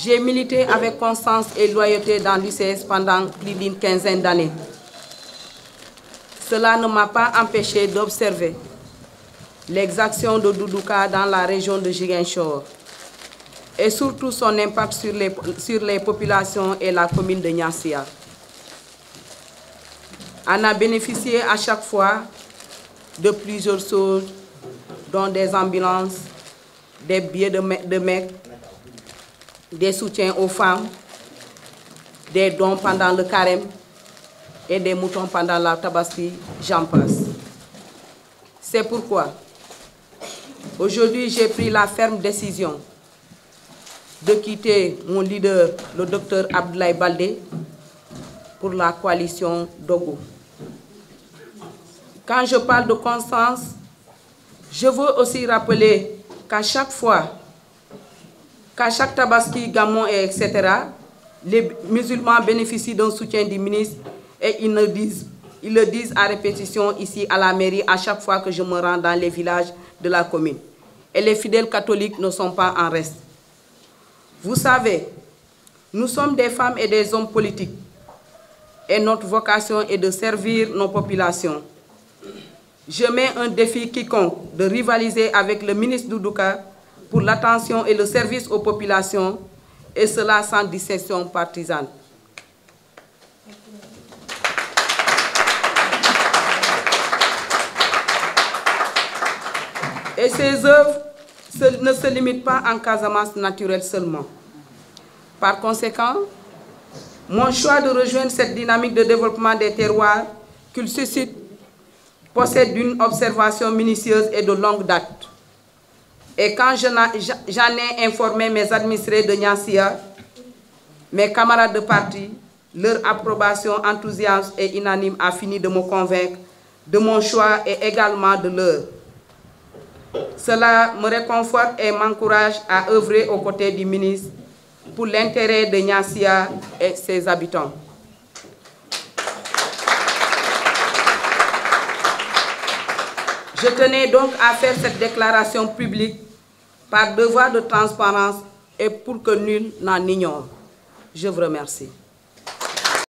J'ai milité avec constance et loyauté dans l'UCS pendant plus d'une quinzaine d'années. Cela ne m'a pas empêché d'observer l'exaction de Doudouka dans la région de Giguinchor et surtout son impact sur les, sur les populations et la commune de Nyassia. On a bénéficié à chaque fois de plusieurs choses, dont des ambulances, des billets de, de mec, des soutiens aux femmes, des dons pendant le carême et des moutons pendant la tabaski, j'en passe. C'est pourquoi aujourd'hui j'ai pris la ferme décision de quitter mon leader, le docteur Abdoulaye Baldé, pour la coalition Dogo. Quand je parle de constance, je veux aussi rappeler qu'à chaque fois, qu'à chaque tabaski, gamon, et etc., les musulmans bénéficient d'un soutien du ministre et ils, le disent, ils le disent à répétition ici à la mairie à chaque fois que je me rends dans les villages de la commune. Et les fidèles catholiques ne sont pas en reste. Vous savez, nous sommes des femmes et des hommes politiques et notre vocation est de servir nos populations. Je mets un défi quiconque de rivaliser avec le ministre Doudouka pour l'attention et le service aux populations, et cela sans dissension partisane. Et ces œuvres ne se limitent pas en Casamance naturelle seulement. Par conséquent, mon choix de rejoindre cette dynamique de développement des terroirs qu'il suscite possède une observation minutieuse et de longue date. Et quand j'en ai informé mes administrés de Nyansia, mes camarades de parti, leur approbation enthousiaste et unanime a fini de me convaincre de mon choix et également de leur. Cela me réconforte et m'encourage à œuvrer aux côtés du ministre pour l'intérêt de Nyansia et ses habitants. Je tenais donc à faire cette déclaration publique par devoir de transparence et pour que nul n'en ignore. Je vous remercie.